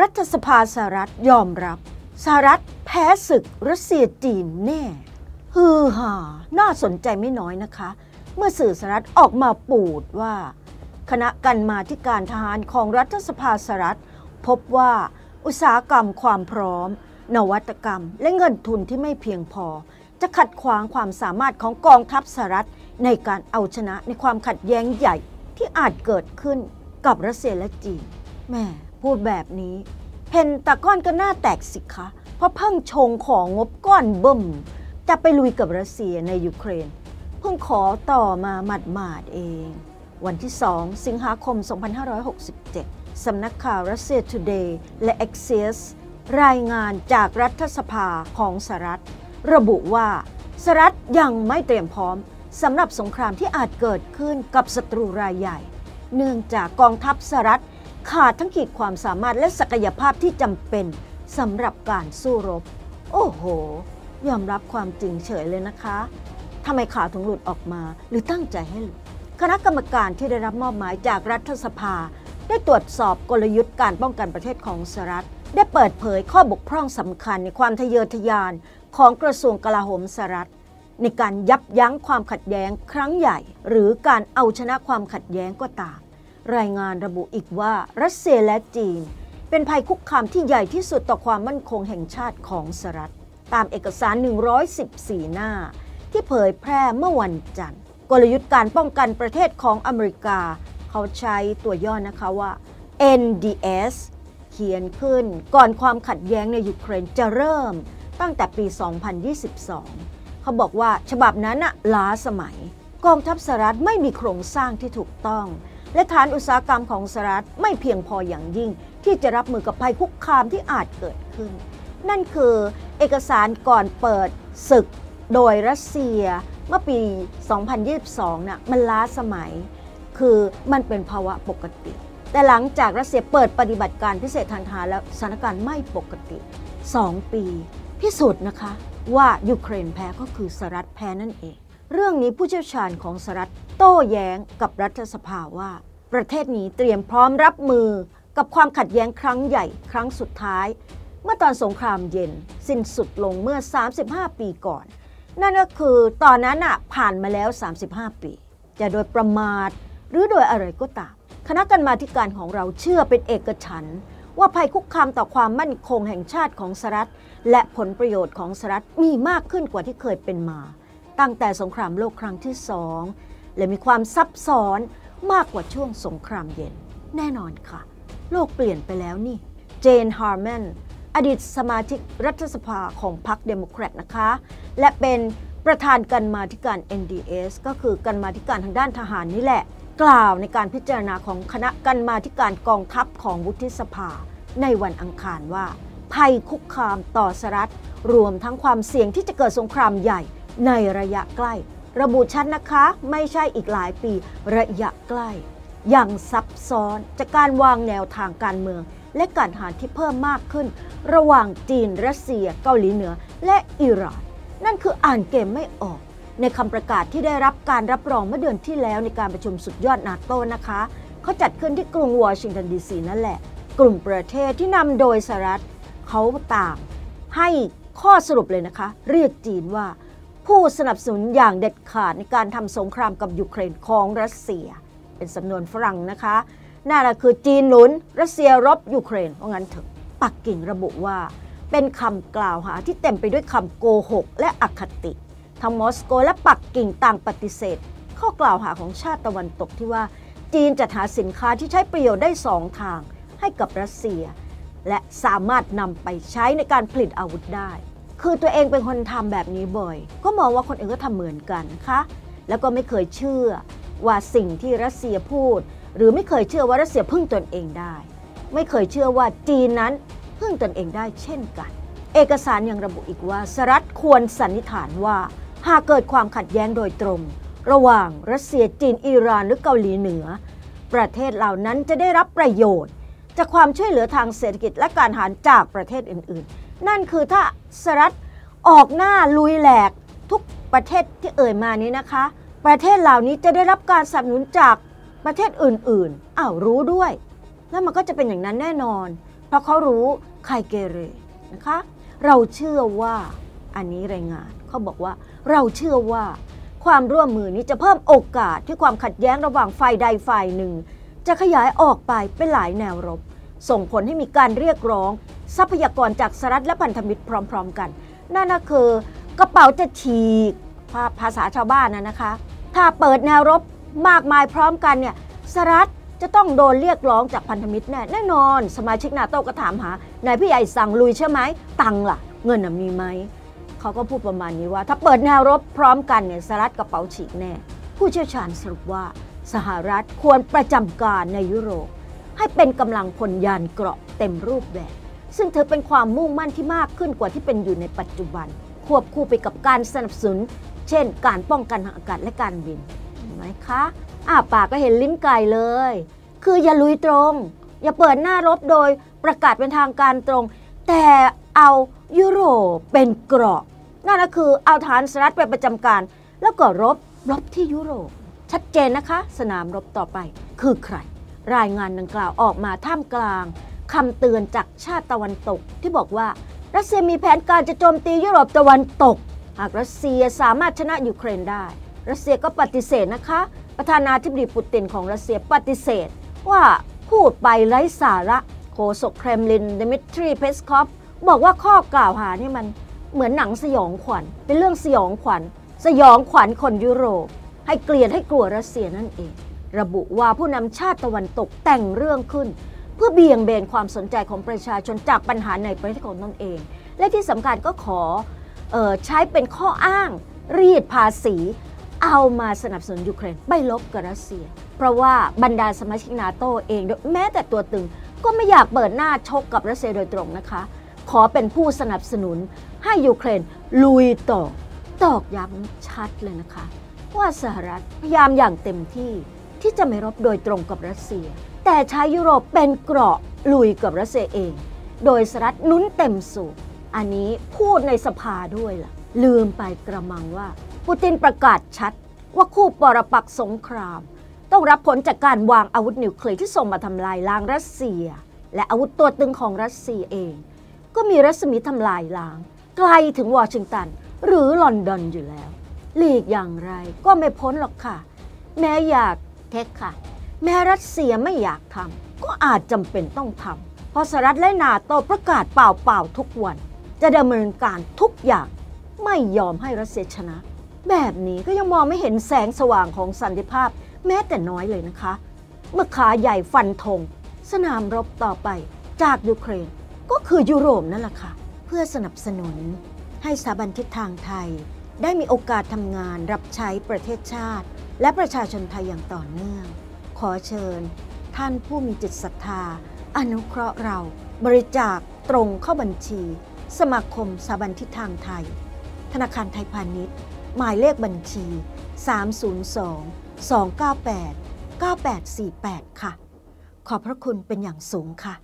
รัฐสภาสหรัฐยอมรับสหรัฐแพ้ศึกรัสเซียจีนแน่ ฮือฮาน่าสนใจไม่น้อยนะคะ เมื่อสื่อสหรัฐออกมาปูดว่า คณะกันมาที่การทหารของรัฐสภาสหรัฐ พบว่าอุตสาหกรรมความพร้อม นวัตกรรม และเงินทุนที่ไม่เพียงพอ จะขัดขวางความสามารถของกองทัพสหรัฐ ในการเอาชนะในความขัดแย้งใหญ่ที่อาจเกิดขึ้นกับรัสเซียและจีนแม่ พูดแบบนี้ เพนตะก้อนก็หน้าแตกสิคะ เพราะเพิ่งชงของงบก้อนเบิ่ม จะไปลุยกับรัสเซียในยูเครน เพิ่งขอต่อมาหมาดๆเอง วันที่ 2 สิงหาคม 2567 สำนักข่าวรัสเซีย Today และ Axios รายงานจากรัฐสภาของสหรัฐ ระบุว่าสหรัฐยังไม่เตรียมพร้อมสำหรับสงครามที่อาจเกิดขึ้นกับศัตรูรายใหญ่ เนื่องจากกองทัพสหรัฐ ขาดทั้งขีดความสามารถและศักยภาพที่จำเป็นสำหรับการสู้รบ โอ้โห ยอมรับความจริงเฉยเลยนะคะทำไมข่าวถึงหลุดออกมา หรือตั้งใจให้หลุดคณะกรรมการที่ได้รับมอบหมายจากรัฐสภา ได้ตรวจสอบกลยุทธ์การป้องกันประเทศของสหรัฐ ได้เปิดเผยข้อบกพร่องสำคัญในความทะเยอทะยานของกระทรวงกลาโหมสหรัฐ ในการยับยั้งความขัดแย้งครั้งใหญ่ หรือการเอาชนะความขัดแย้งก็ตาม รายงานระบุอีกว่ารัสเซียและจีน เป็นภัยคุกคามที่ใหญ่ที่สุดต่อความมั่นคงแห่งชาติของสหรัฐ ตามเอกสาร 114 หน้า ที่เผยแพร่เมื่อวันจันทร์ กลยุทธ์การป้องกันประเทศของอเมริกา เขาใช้ตัวย่อนะคะว่า NDS เขียนขึ้นก่อนความขัดแย้งในยูเครนจะเริ่มตั้งแต่ปี 2022 เขาบอกว่าฉบับนั้นอะล้าสมัย กองทัพสหรัฐไม่มีโครงสร้างที่ถูกต้อง และฐานอุตสาหกรรมของสหรัฐไม่เพียงพออย่างยิ่ง ที่จะรับมือกับภัยคุกคามที่อาจเกิดขึ้น นั่นคือเอกสารก่อนเปิดศึกโดยรัสเซียเมื่อปี 2022น่ะมันล้าสมัย คือมันเป็นภาวะปกติ แต่หลังจากรัสเซียเปิดปฏิบัติการพิเศษทางทหารแล้วสถานการณ์ไม่ปกติ 2 ปี พิสูจน์นะคะว่ายูเครนแพ้ก็คือสหรัฐแพ้นั่นเอง เรื่องนี้ผู้เชี่ยวชาญของสหรัฐโต้แย้งกับรัฐสภาว่า ประเทศนี้เตรียมพร้อมรับมือกับความขัดแย้งครั้งใหญ่ครั้งสุดท้าย เมื่อตอนสงครามเย็น สิ้นสุดลงเมื่อ 35 ปีก่อน นั่นก็คือตอนนั้นอะผ่านมาแล้ว 35 ปี จะโดยประมาทหรือโดยอะไรก็ตาม คณะกรรมาการของเราเชื่อเป็นเอกฉันท์ว่าภัยคุกคามต่อความมั่นคงแห่งชาติของสหรัฐ และผลประโยชน์ของสหรัฐมีมากขึ้นกว่าที่เคยเป็นมา ตั้งแต่สงครามโลกครั้งที่สองและมีความซับซ้อนมากกว่าช่วงสงครามเย็น แน่นอนค่ะ โลกเปลี่ยนไปแล้วนี่ เจนฮาร์แมนอดีตสมาชิกรัฐสภาของพรรคเดโมแครตนะคะ และเป็นประธานกันมาธิการ NDS ก็คือกันมาธิการทางด้านทหารนี่แหละ กล่าวในการพิจารณาของคณะกันมาธิการกองทัพของวุฒิสภา ในวันอังคารว่า ภัยคุกคามต่อสหรัฐ รวมทั้งความเสี่ยงที่จะเกิดสงครามใหญ่ ในระยะใกล้ ระบุชัดนะคะ ไม่ใช่อีกหลายปีระยะใกล้ อย่างซับซ้อนจากการวางแนวทางการเมือง และการทหารที่เพิ่มมากขึ้น ระหว่างจีนรัสเซีย เกาหลีเหนือ และอิหร่าน นั่นคืออ่านเกมไม่ออก ในคำประกาศที่ได้รับการรับรองเมื่อเดือนที่แล้วในการประชุมสุดยอดนาโตนะคะเขาจัดขึ้นที่กรุงวอชิงตันดีซีนั่นแหละ กลุ่มประเทศที่นำโดยสหรัฐเขาต่างให้ข้อสรุปเลยนะคะ เรียกจีนว่า ผู้สนับสนุนอย่างเด็ดขาดในการทำสงครามกับยูเครนของรัสเซีย เป็นสำนวนฝรั่งนะคะนั่นแหละคือจีนหนุนรัสเซียรบยูเครนว่าะงั้นเถอะปักกิ่งระบุว่า เป็นคำกล่าวหาที่เต็มไปด้วยคำโกหก และอคติทั้งมอสโกและปักกิ่งต่างปฏิเสธ ข้อกล่าวหาของชาติตะวันตกที่ว่า จีนจะหาสินค้าที่ใช้ประโยชน์ได้สองทางให้กับรัสเซีย และสามารถนำไปใช้ในการผลิตอาวุธได้ คือตัวเองเป็นคนทำแบบนี้บ่อย ก็มองว่าคนอื่นก็ทำเหมือนกันคะแล้วก็ไม่เคยเชื่อว่าสิ่งที่รัสเซียพูด หรือไม่เคยเชื่อว่ารัสเซียพึ่งตนเองได้ ไม่เคยเชื่อว่าจีนนั้นพึ่งตนเองได้เช่นกัน เอกสารยังระบุอีกว่าสหรัฐควรสันนิษฐานว่า หากเกิดความขัดแย้งโดยตรง ระหว่างรัสเซียจีนอิหร่านหรือเกาหลีเหนือ ประเทศเหล่านั้นจะได้รับประโยชน์ จากความช่วยเหลือทางเศรษฐกิจและการหารจากประเทศอื่น ๆ นั่นคือถ้าสหรัฐออกหน้าลุยแหลกทุกประเทศที่เอ่ยมานี้นะคะ ประเทศเหล่านี้จะได้รับการสนับสนุนจากประเทศอื่น ๆอ้าวรู้ด้วย แล้วมันก็จะเป็นอย่างนั้นแน่นอน เพราะเขารู้ใครเกเรนะคะ เราเชื่อว่าอันนี้รายงานเขาบอกว่าเราเชื่อว่าความร่วมมือนี้จะเพิ่มโอกาสที่ความขัดแย้งระหว่างฝ่ายใดฝ่ายหนึ่ง จะขยายออกไปเป็นหลายแนวรบ ส่งผลให้มีการเรียกร้อง ทรัพยากรจากสหรัฐและพันธมิตรพร้อม ๆ กัน นั่นก็คือกระเป๋าจะฉีกภาภาษาชาวบ้านนะนะคะ ถ้าเปิดแนวรบมากมายพร้อมกันเนี่ยสหรัฐจะต้องโดนเรียกร้องจากพันธมิตรแน่แน่นอน สมาชิกนาโต้ก็ถามหานายพี่ใหญ่สั่งลุยใช่ไหมตังล่ะ เงินมีไหมเขาก็พูดประมาณนี้ว่า ถ้าเปิดแนวรบพร้อมกันเนี่ยสหรัฐกระเป๋าฉีกแน่ ผู้เชี่ยวชาญสรุปว่า สหรัฐควรประจำการในยุโรป ให้เป็นกำลังพลยานเกราะเต็มรูปแบบ ซึ่งถือเป็นความมุ่งมั่นที่มากขึ้นกว่าที่เป็นอยู่ในปัจจุบัน ควบคู่ไปกับการสนับสนุน เช่น การป้องกันทางอากาศและการบินเห็นไหมคะอ้าปากก็เห็นลิ้นไก่เลย คืออย่าลุยตรง อย่าเปิดหน้ารบโดยประกาศเป็นทางการตรง แต่เอายุโรปเป็นเกราะ นั่นก็คือเอาฐานสหรัฐไปประจำการ แล้วก็รบรบที่ยุโรป ชัดเจนนะคะ สนามรบต่อไป คือใคร รายงานดังกล่าวออกมาท่ามกลางคำเตือนจากชาติตะวันตก ที่บอกว่ารัสเซียมีแผนการจะโจมตียุโรปตะวันตก หากรัสเซียสามารถชนะยูเครนได้ รัสเซียก็ปฏิเสธนะคะ ประธานาธิบดีปูตินของรัสเซียปฏิเสธ ว่าพูดไปไร้สาระโฆษกเครมลินดมิทรีเพสคอฟบอกว่าข้อกล่าวหานี่มันเหมือนหนังสยองขวัญ เป็นเรื่องสยองขวัญ สยองขวัญคนยุโรป ให้เกลียดให้กลัวรัสเซียนั่นเอง ระบุว่าผู้นำชาติตะวันตกแต่งเรื่องขึ้น เพื่อเบี่ยงเบนความสนใจของประชาชนจากปัญหาในประเทศของตนเอง และที่สำคัญก็ขอออใช้เป็นข้ออ้าง รีดภาษี เอามาสนับสนุนยูเครนไม่ลบกับรัสเซีย เพราะว่าบรรดาสมาชิกนาโตเองแม้แต่ตัวตึงก็ไม่อยากเปิดหน้าชกกับรัสเซียโดยตรงนะคะ ขอเป็นผู้สนับสนุนให้ยูเครนลุยต่อตอกย้ำชัดเลยนะคะ ว่าสหรัฐพยายามอย่างเต็มที่ที่จะไม่รบโดยตรงกับรัสเซีย แต่ใช้ยุโรปเป็นเกราะลุยกับรัสเซียเอง โดยสหรัฐนุ้นเต็มสูบอันนี้พูดในสภาด้วยล่ะ ลืมไปกระมังว่า ปูตินประกาศชัดว่าคู่ปรปักสงคราม ต้องรับผลจากการวางอาวุธนิวเคลียร์ที่ส่งมาทำลายล้างรัสเซีย และอาวุธตัวตึงของรัสเซียเอง ก็มีรัศมีทำลายล้าง ไกลถึงวอชิงตัน หรือลอนดอนอยู่แล้ว หลีกอย่างไรก็ไม่พ้นหรอกค่ะ แม้อยากเทคค่ะ แม้รัสเซียไม่อยากทำก็อาจจำเป็นต้องทำเพราะสหรัฐและนาโตประกาศเปล่าๆทุกวัน จะดำเนินการทุกอย่างไม่ยอมให้รัสเซียชนะ แบบนี้ก็ยังมองไม่เห็นแสงสว่างของสันติภาพแม้แต่น้อยเลยนะคะ เมื่อขาใหญ่ฟันธงสนามรบต่อไปจากยูเครนก็คือยุโรปนั่นแหละค่ะ เพื่อสนับสนุนให้สถาบันทิศทางไทย ได้มีโอกาสทำงานรับใช้ประเทศชาติ และประชาชนไทยอย่างต่อเนื่อง ขอเชิญ ท่านผู้มีจิตศรัทธา อนุเคราะห์เราบริจาคตรงเข้าบัญชี สมาคมสถาบันทิศทางไทย ธนาคารไทยพาณิชย์ หมายเลขบัญชี 302 298 9848 ค่ะ ขอบพระคุณเป็นอย่างสูงค่ะ